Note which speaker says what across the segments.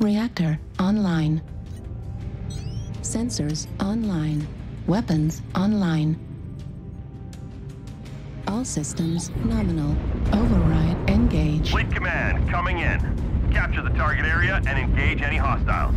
Speaker 1: Reactor online. Sensors online. Weapons online. All systems nominal. Override engage.
Speaker 2: Fleet Command, coming in. Capture the target area and engage any hostiles.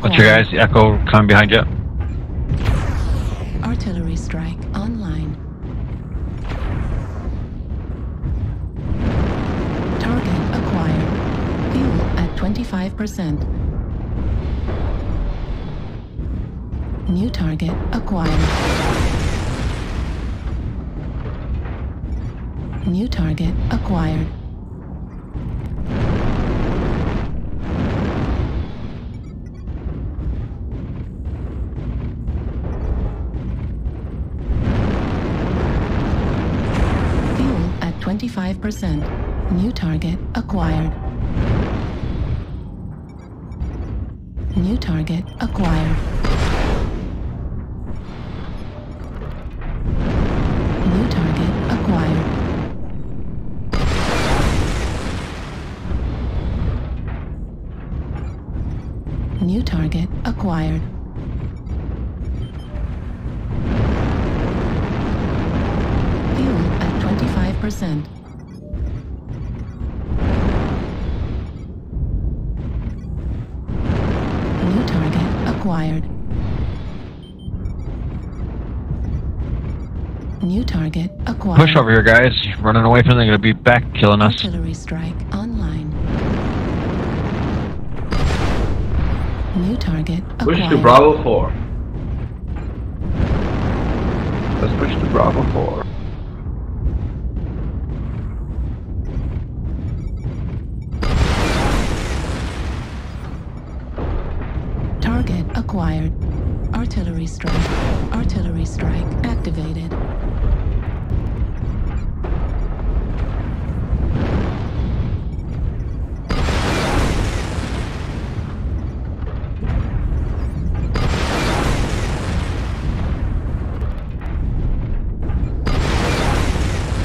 Speaker 3: What's your guys? Echo coming behind you.
Speaker 1: Artillery strike online. Target acquired. Fuel at 25%. New target acquired. New target acquired. 25%. New target acquired. New target acquired. New target acquired. New target acquired. Fuel at 25%. Acquired. New target acquired.
Speaker 3: Push over here, guys. Running away from them. They're gonna be back killing us.
Speaker 1: Artillery strike online. New target acquired.
Speaker 4: Push to Bravo 4. Let's push to Bravo 4.
Speaker 1: Artillery strike activated.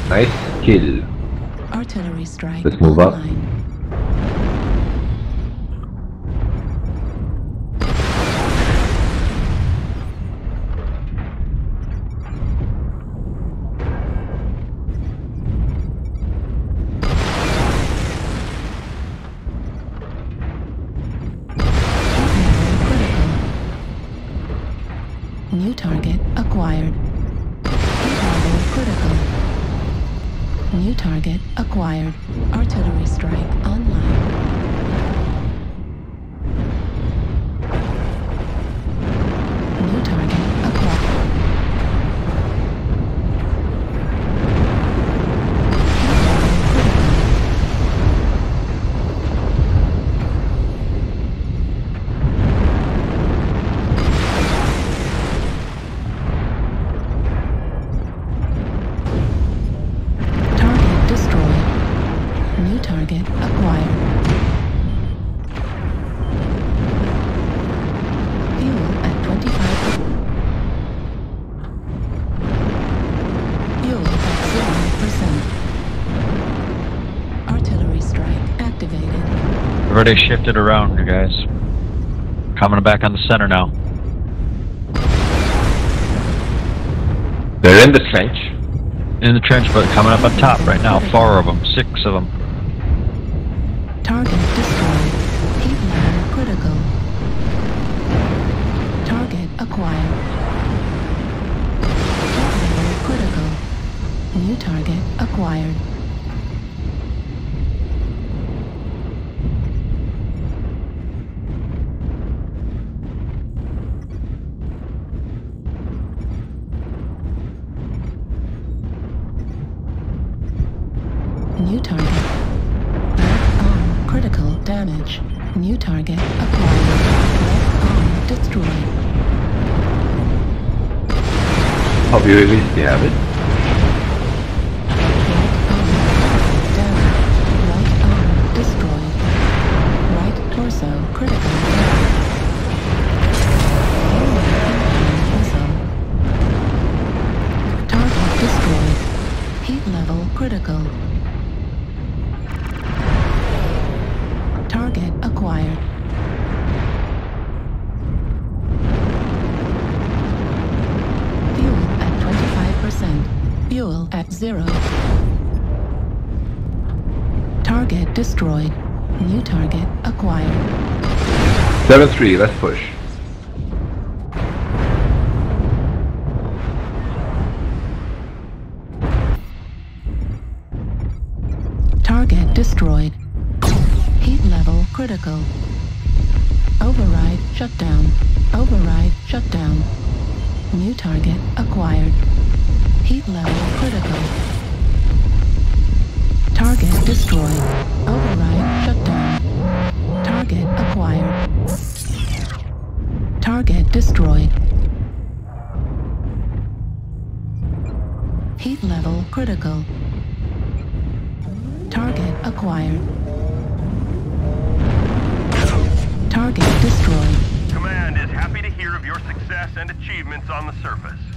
Speaker 4: Nice kill.
Speaker 1: Artillery strike
Speaker 4: Let's move up.
Speaker 1: New target acquired. Level critical. New target acquired. Artillery strike online. New target acquired. Fuel at 25. Fuel at 0%. Artillery strike activated.
Speaker 3: We've already shifted around, you guys. Coming back on the center now.
Speaker 4: They're in the trench.
Speaker 3: In the trench, but coming up on top right now. Four of them, six of them.
Speaker 1: Target destroyed. Heat level critical. Target acquired. Critical. New target acquired. New target Damage. New target acquired. Left arm destroyed.
Speaker 4: Har vi ju visst
Speaker 1: zero. Target destroyed. New target acquired.
Speaker 4: 7-3, let's push.
Speaker 1: Target destroyed. Heat level critical. Override shutdown. Override shutdown. New target acquired. Heat level critical. Target destroyed. Override shutdown. Target acquired. Target destroyed. Heat level critical. Target acquired. Target destroyed.
Speaker 2: Command is happy to hear of your success and achievements on the surface.